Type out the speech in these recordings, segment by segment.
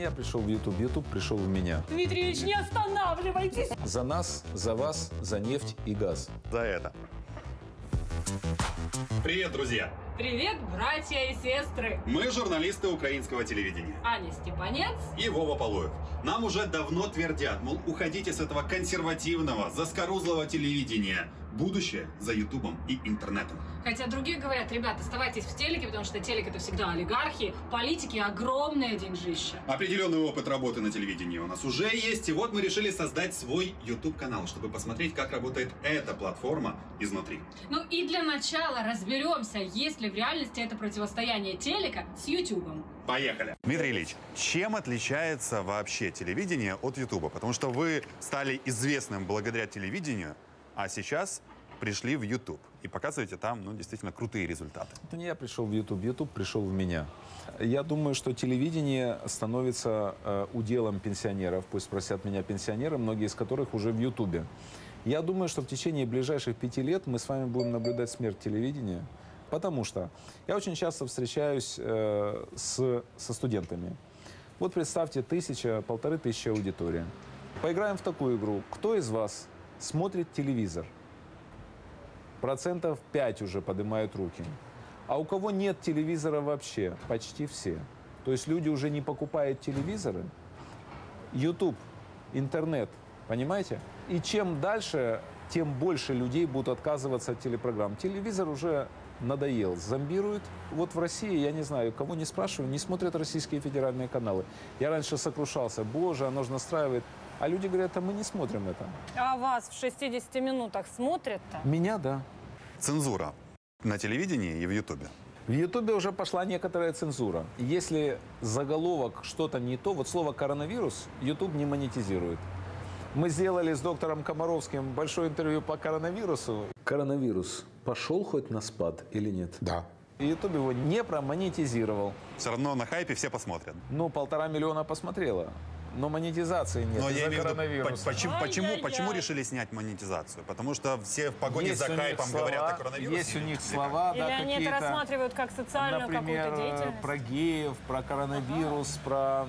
не я пришел в YouTube, YouTube пришел в меня. Дмитрий Ильич, не останавливайтесь! За нас, за вас, за нефть и газ. За это. Привет, друзья! Привет, братья и сестры! Мы журналисты украинского телевидения. Аня Степанец. И Вова Полуев. Нам уже давно твердят, мол, уходите с этого консервативного, заскорузлого телевидения. Будущее за Ютубом и интернетом. Хотя другие говорят, ребят, оставайтесь в телеке, потому что телек это всегда олигархи, политики огромное деньжище. Определенный опыт работы на телевидении у нас уже есть, и вот мы решили создать свой YouTube канал, чтобы посмотреть, как работает эта платформа изнутри. Ну и для начала разберемся, есть ли в реальности это противостояние телека с Ютубом. Поехали! Дмитрий Ильич, чем отличается вообще телевидение от Ютуба? Потому что вы стали известным благодаря телевидению, а сейчас пришли в YouTube и показываете там, ну, действительно крутые результаты. Это не я пришел в YouTube, YouTube пришел в меня. Я думаю, что телевидение становится э, уделом пенсионеров. Пусть спросят меня пенсионеры, многие из которых уже в Ютубе. Я думаю, что в течение ближайших пяти лет мы с вами будем наблюдать смерть телевидения, потому что я очень часто встречаюсь э, с, со студентами. Вот представьте, тысяча, полторы тысячи аудитория. Поиграем в такую игру. Кто из вас смотрит телевизор? Процентов 5 уже поднимают руки. А у кого нет телевизора вообще? Почти все. То есть люди уже не покупают телевизоры. YouTube, интернет, понимаете? И чем дальше, тем больше людей будут отказываться от телепрограмм. Телевизор уже надоел, зомбирует. Вот в России, я не знаю, кого не спрашиваю, не смотрят российские федеральные каналы. Я раньше сокрушался, боже, оно же настраивает. А люди говорят, а мы не смотрим это. А вас в 60 минутах смотрят-то? Меня, да. Цензура на телевидении и в Ютубе. В Ютубе уже пошла некоторая цензура. Если заголовок что-то не то, вот слово коронавирус Ютуб не монетизирует. Мы сделали с доктором Комаровским большое интервью по коронавирусу. Коронавирус пошел хоть на спад или нет? Да. Ютуб его не промонетизировал. Все равно на хайпе все посмотрят. Ну, полтора миллиона посмотрело. Но монетизации нет Но я имею в виду, коронавируса. по- почему, почему, почему решили снять монетизацию? Потому что все в погоне Есть за хайпом слова, говорят о коронавирусе. Есть у них слова, Или да, они это рассматривают как социальную Например, какую-то деятельность? про геев, про коронавирус, про м,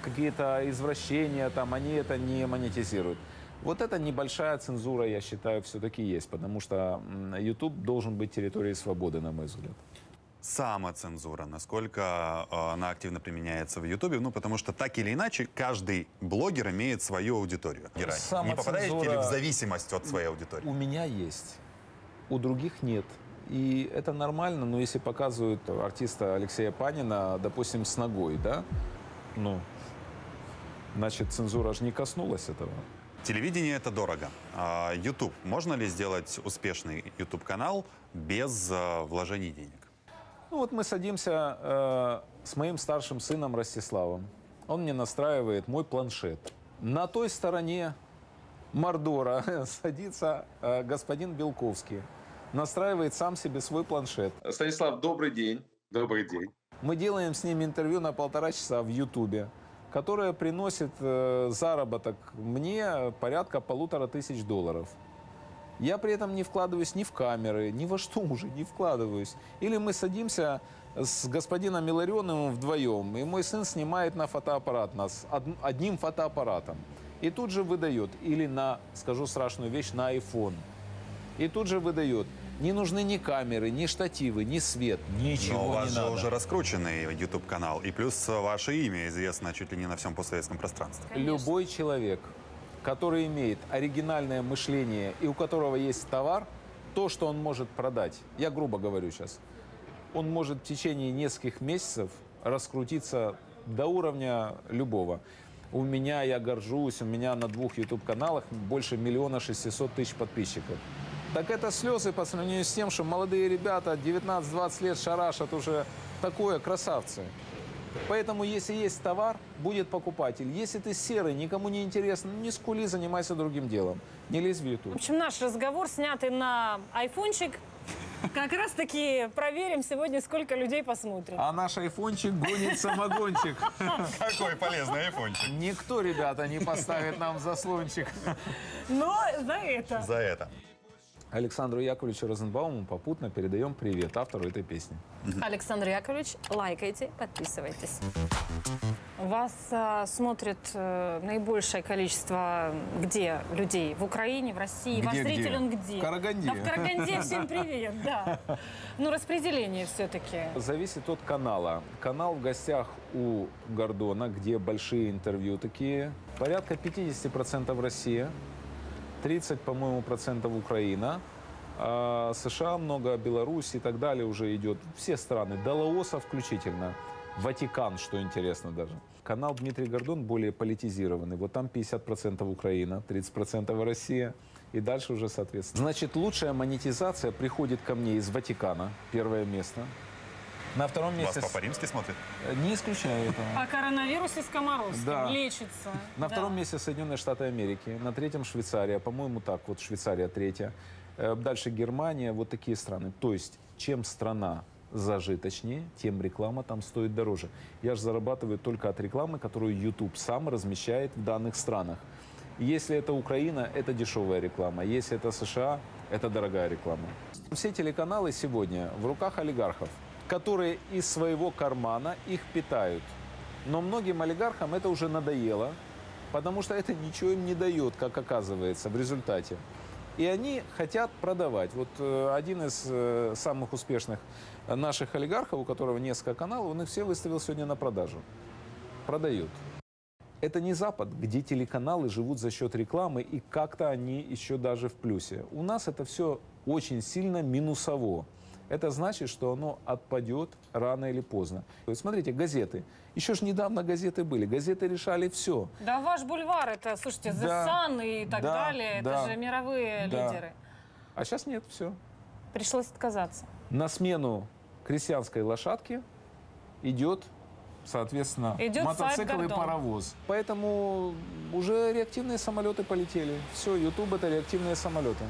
какие-то извращения, там, они это не монетизируют. Вот это небольшая цензура, я считаю, все-таки есть, потому что YouTube должен быть территорией свободы, на мой взгляд. Самоцензура, насколько э, она активно применяется в Ютубе, ну, потому что так или иначе каждый блогер имеет свою аудиторию. Не Самоцензура- попадаете ли в зависимость от своей аудитории? У меня есть, у других нет. И это нормально, но если показывают артиста Алексея Панина, допустим, с ногой, да, ну, значит, цензура же не коснулась этого. Телевидение это дорого. А YouTube. Можно ли сделать успешный YouTube канал без э, вложений денег? Ну вот мы садимся э, с моим старшим сыном Ростиславом. Он мне настраивает мой планшет. На той стороне Мордора садится э, господин Белковский. Настраивает сам себе свой планшет. Станислав, добрый день. Добрый день. Мы делаем с ним интервью на полтора часа в Ютубе, которое приносит э, заработок мне порядка полутора тысяч долларов. Я при этом не вкладываюсь ни в камеры, ни во что уже не вкладываюсь. Или мы садимся с господином Миларионовым вдвоем, и мой сын снимает на фотоаппарат нас од- одним фотоаппаратом. И тут же выдает, или на, скажу страшную вещь, на iPhone. И тут же выдает. Не нужны ни камеры, ни штативы, ни свет, ничего Но у вас не же надо. уже раскрученный YouTube канал. И плюс ваше имя известно чуть ли не на всем постсоветском пространстве. Любой человек, который имеет оригинальное мышление и у которого есть товар, то, что он может продать, я грубо говорю сейчас, он может в течение нескольких месяцев раскрутиться до уровня любого. У меня, я горжусь, у меня на двух YouTube-каналах больше миллиона шестисот тысяч подписчиков. Так это слезы по сравнению с тем, что молодые ребята 19-20 лет шарашат уже такое, красавцы. Поэтому, если есть товар, будет покупатель. Если ты серый, никому не интересно, ну, не скули, занимайся другим делом. Не лезь в В YouTube. общем, наш разговор, снятый на айфончик, как раз таки проверим сегодня, сколько людей посмотрит. А наш айфончик гонит самогончик. Какой полезный айфончик. Никто, ребята, не поставит нам заслончик. Но за это. За это. Александру Яковлевичу Розенбауму попутно передаем привет автору этой песни. Александр Яковлевич, лайкайте, подписывайтесь. Вас а, смотрит э, наибольшее количество где людей? В Украине, в России? Ваш Где, где? зритель он где? В Караганде. Да, в Караганде. Всем привет, да. Ну, распределение все-таки. Зависит от канала. Канал в гостях у Гордона, где большие интервью такие. Порядка 50% Россия, 30, по-моему, процентов Украина. А США много, Беларусь и так далее уже идет. Все страны, до Лаоса включительно. Ватикан, что интересно даже. Канал Дмитрий Гордон более политизированный. Вот там 50% Украина, 30% Россия. И дальше уже соответственно. Значит, лучшая монетизация приходит ко мне из Ватикана. Первое место. На втором Вас месте... Папа Римский смотрит? Не исключаю этого. А коронавирус и Скоморовский Да. лечится. На Да. втором месте Соединенные Штаты Америки, на третьем Швейцария, по-моему, так, вот Швейцария третья. Э, Дальше Германия, вот такие страны. То есть, чем страна зажиточнее, тем реклама там стоит дороже. Я же зарабатываю только от рекламы, которую YouTube сам размещает в данных странах. Если это Украина, это дешевая реклама. Если это США, это дорогая реклама. Все телеканалы сегодня в руках олигархов, которые из своего кармана их питают. Но многим олигархам это уже надоело, потому что это ничего им не дает, как оказывается, в результате. И они хотят продавать. Вот э, один из э, самых успешных наших олигархов, у которого несколько каналов, он их все выставил сегодня на продажу. Продает. Это не Запад, где телеканалы живут за счет рекламы, и как-то они еще даже в плюсе. У нас это все очень сильно минусово. Это значит, что оно отпадет рано или поздно. То есть, смотрите, газеты. Еще же недавно газеты были. Газеты решали все. Да ваш бульвар, это, слушайте, The Да, Sun и так да, далее, да, это же мировые да. лидеры. А сейчас нет, все. Пришлось отказаться. На смену крестьянской лошадке идет, соответственно, Идет мотоцикл и паровоз. Поэтому уже реактивные самолеты полетели. Все, YouTube это реактивные самолеты.